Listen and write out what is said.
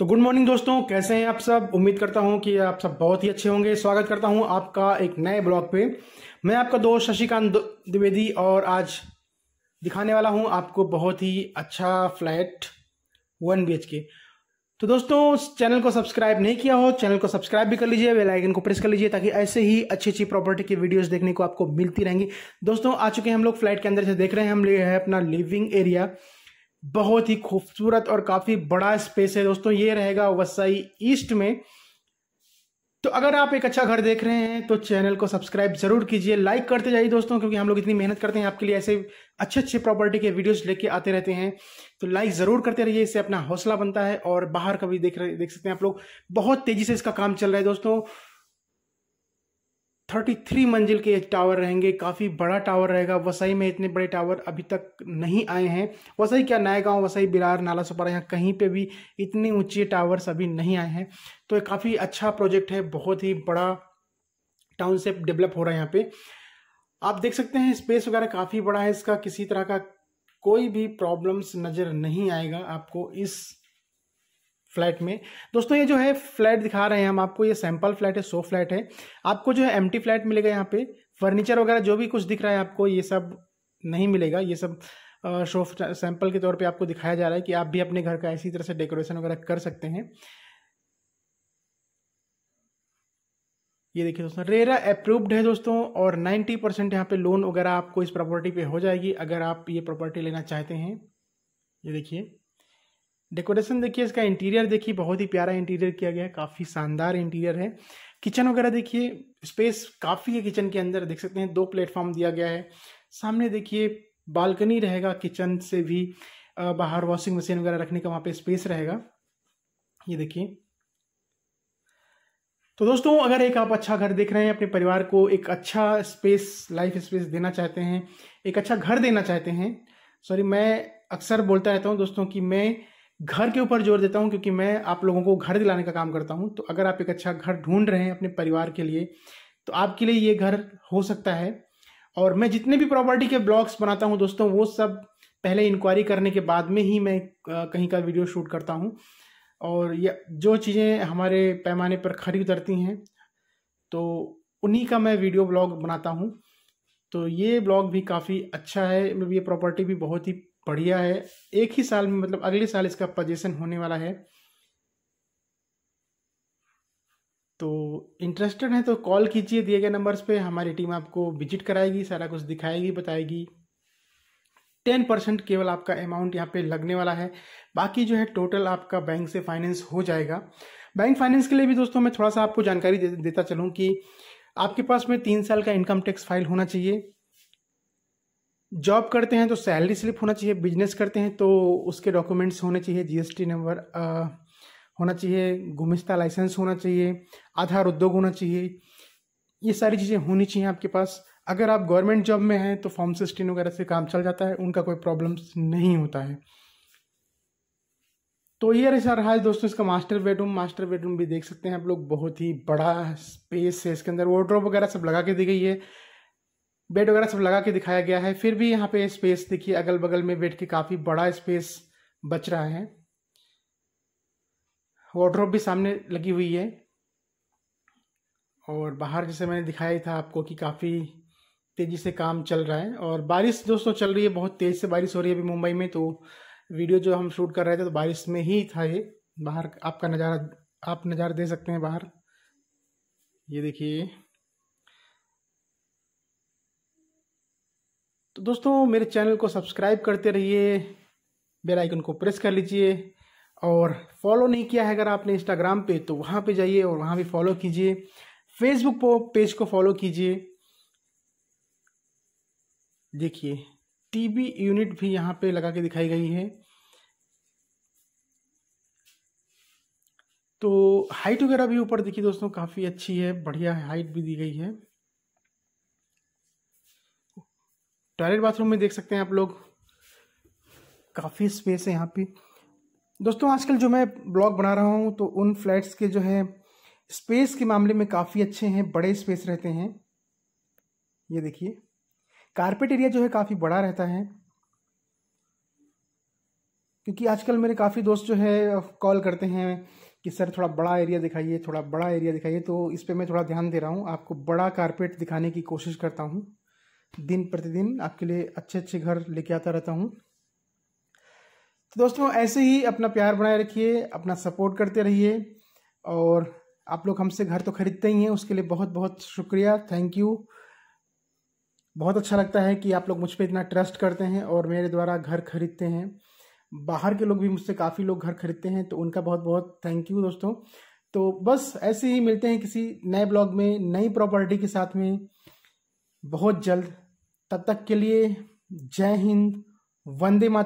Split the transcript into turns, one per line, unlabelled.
तो good morning दोस्तों, कैसे हैं आप सब? उम्मीद करता हूँ कि आप सब बहुत ही अच्छे होंगे। स्वागत करता हूँ आपका एक नए ब्लॉग पे। मैं आपका दोस्त शशिकांत द्विवेदी और आज दिखाने वाला हूँ आपको बहुत ही अच्छा फ्लैट वन बीएच के तो दोस्तों, चैनल को सब्सक्राइब नहीं किया हो, चैनल को सब्सक्राइब भी कर लीजिए, बेल आइकन को प्रेस कर लीजिए, ताकि ऐसे ही अच्छी अच्छी प्रॉपर्टी की वीडियोस देखने को आपको मिलती रहेंगी। दोस्तों, आ चुके हैं हम लोग फ्लैट के अंदर से देख रहे हैं, हम ले है अपना लिविंग एरिया बहुत ही खूबसूरत और काफ़ी बड़ा स्पेस है। दोस्तों, ये रहेगा वसई ईस्ट में। तो अगर आप एक अच्छा घर देख रहे हैं तो चैनल को सब्सक्राइब ज़रूर कीजिए। लाइक करते जाइए दोस्तों, क्योंकि हम लोग इतनी मेहनत करते हैं, आपके लिए ऐसे अच्छे अच्छे प्रॉपर्टी के वीडियोस लेके आते रहते हैं। तो लाइक ज़रूर करते रहिए, इससे अपना हौसला बनता है और बाहर का भी देख रहे, देख सकते हैं आप लोग। बहुत तेज़ी से इसका काम चल रहा है दोस्तों। थर्टी थ्री मंजिल के टावर रहेंगे, काफ़ी बड़ा टावर रहेगा। वसई में इतने बड़े टावर अभी तक नहीं आए हैं। वसई क्या गाँव वसई बिरार नाला सुपारा, यहाँ कहीं पे भी इतनी ऊँची टावर्स अभी नहीं आए हैं। तो ये काफ़ी अच्छा प्रोजेक्ट है, बहुत ही बड़ा टाउनशिप डेवलप हो रहा है यहाँ पे। आप देख सकते हैं स्पेस वगैरह काफ़ी बड़ा है इसका, किसी तरह का कोई भी प्रॉब्लम्स नज़र नहीं आएगा आपको इस फ्लैट में। दोस्तों, ये जो है फ्लैट दिखा रहे हैं हम आपको। ये सैंपल फ्लैट है, सो फ्लैट है। आपको जो है एमटी फ्लैट मिलेगा यहाँ पे। फर्नीचर वगैरह जो भी कुछ दिख रहा है आपको, ये सब नहीं मिलेगा। ये सब शो सैंपल के तौर पे आपको दिखाया जा रहा है कि आप भी अपने घर का इसी तरह से डेकोरेशन वगैरह कर सकते हैं। ये देखिए दोस्तों, रेरा अप्रूव्ड है दोस्तों, और 90 परसेंट यहाँ पे लोन वगैरह आपको इस प्रॉपर्टी पे हो जाएगी अगर आप ये प्रॉपर्टी लेना चाहते हैं। ये देखिए। डेकोरेशन देखिए, इसका इंटीरियर देखिए, बहुत ही प्यारा इंटीरियर किया गया है, काफ़ी शानदार इंटीरियर है। किचन वगैरह देखिए स्पेस काफ़ी है किचन के अंदर, देख सकते हैं, दो प्लेटफॉर्म दिया गया है। सामने देखिए बालकनी रहेगा किचन से भी बाहर वॉशिंग मशीन वगैरह रखने का वहाँ पे स्पेस रहेगा। ये देखिए। तो दोस्तों, अगर एक आप अच्छा घर देख रहे हैं, अपने परिवार को एक अच्छा स्पेस लाइफ स्पेस देना चाहते हैं, एक अच्छा घर देना चाहते हैं सॉरी मैं अक्सर बोलता रहता हूँ दोस्तों कि मैं घर के ऊपर ज़ोर देता हूँ, क्योंकि मैं आप लोगों को घर दिलाने का काम करता हूँ। तो अगर आप एक अच्छा घर ढूंढ रहे हैं अपने परिवार के लिए तो आपके लिए ये घर हो सकता है। और मैं जितने भी प्रॉपर्टी के ब्लॉग्स बनाता हूँ दोस्तों, वो सब पहले इंक्वायरी करने के बाद में ही मैं कहीं का वीडियो शूट करता हूँ। और ये, जो चीज़ें हमारे पैमाने पर खरी उतरती हैं तो उन्हीं का मैं वीडियो ब्लॉग बनाता हूँ। तो ये ब्लॉग भी काफ़ी अच्छा है मतलब ये प्रॉपर्टी भी बहुत ही बढ़िया है। एक ही साल में मतलब अगले साल इसका पोजीशन होने वाला है। तो इंटरेस्टेड है तो कॉल कीजिए दिए गए नंबर्स पे। हमारी टीम आपको विज़िट कराएगी सारा कुछ दिखाएगी बताएगी। टेन परसेंट केवल आपका अमाउंट यहाँ पे लगने वाला है। बाकी जो है टोटल आपका बैंक से फाइनेंस हो जाएगा। बैंक फाइनेंस के लिए भी दोस्तों मैं थोड़ा सा आपको जानकारी दे, देता चलूँ कि आपके पास में तीन साल का इनकम टैक्स फ़ाइल होना चाहिए। जॉब करते हैं तो सैलरी स्लिप होना चाहिए, बिज़नेस करते हैं तो उसके डॉक्यूमेंट्स होने चाहिए, जीएसटी नंबर होना चाहिए गुमिस्ता लाइसेंस होना चाहिए, आधार उद्योग होना चाहिए, ये सारी चीज़ें होनी चाहिए आपके पास। अगर आप गवर्नमेंट जॉब में हैं तो फॉर्म सिक्सटीन वगैरह से काम चल जाता है, उनका कोई प्रॉब्लम्स नहीं होता है। तो ये रहा रहा है दोस्तों, इसका मास्टर बेडरूम मास्टर बेडरूम भी देख सकते हैं आप लोग, बहुत ही बड़ा स्पेस है इसके अंदर वार्ड्रोब वगैरह सब लगा के दी गई है। बेड वगैरह सब लगा के दिखाया गया है। फिर भी यहाँ पे स्पेस देखिए अगल बगल में बेड के काफ़ी बड़ा स्पेस बच रहा है। वार्ड्रोब भी सामने लगी हुई है। और बाहर जैसे मैंने दिखाया था आपको कि काफ़ी तेज़ी से काम चल रहा है। और बारिश दोस्तों चल रही है, बहुत तेज़ से बारिश हो रही है अभी मुंबई में तो वीडियो जो हम शूट कर रहे थे तो बारिश में ही था ये। बाहर आपका नज़ारा, आप नज़ारा दे सकते हैं बाहर। ये देखिए। तो दोस्तों, मेरे चैनल को सब्सक्राइब करते रहिए, बेल आइकन को प्रेस कर लीजिए और फॉलो नहीं किया है अगर आपने इंस्टाग्राम पे तो वहाँ पे जाइए और वहाँ भी फॉलो कीजिए। फेसबुक पेज को फॉलो कीजिए। देखिए टीवी यूनिट भी यहाँ पे लगा के दिखाई गई है। तो हाइट वगैरह भी ऊपर देखिए दोस्तों, काफ़ी अच्छी है, बढ़िया हाइट भी दी गई है। टॉयलेट बाथरूम में देख सकते हैं आप लोग। काफ़ी स्पेस है यहाँ पे। दोस्तों, आजकल जो मैं ब्लॉग बना रहा हूँ तो उन फ्लैट्स के जो है स्पेस के मामले में काफ़ी अच्छे हैं, बड़े स्पेस रहते हैं। ये देखिए। कारपेट एरिया जो है काफ़ी बड़ा रहता है। क्योंकि आजकल मेरे काफ़ी दोस्त जो है कॉल करते हैं कि, सर, थोड़ा बड़ा एरिया दिखाइए, थोड़ा बड़ा एरिया दिखाइए। तो इस पर मैं थोड़ा ध्यान दे रहा हूँ। आपको बड़ा कारपेट दिखाने की कोशिश करता हूँ। दिन प्रतिदिन आपके लिए अच्छे अच्छे घर लेके आता रहता हूँ। तो दोस्तों, ऐसे ही अपना प्यार बनाए रखिए, अपना सपोर्ट करते रहिए और आप लोग हमसे घर तो खरीदते ही हैं, उसके लिए बहुत बहुत शुक्रिया, थैंक यू। बहुत अच्छा लगता है कि आप लोग मुझ पर इतना ट्रस्ट करते हैं और मेरे द्वारा घर खरीदते हैं। बाहर के लोग भी मुझसे काफ़ी लोग घर खरीदते हैं तो उनका बहुत बहुत थैंक यू दोस्तों। तो बस ऐसे ही मिलते हैं किसी नए ब्लॉग में, नई प्रॉपर्टी के साथ में। बहुत जल्द तब तक के लिए जय हिंद वंदे मातरम।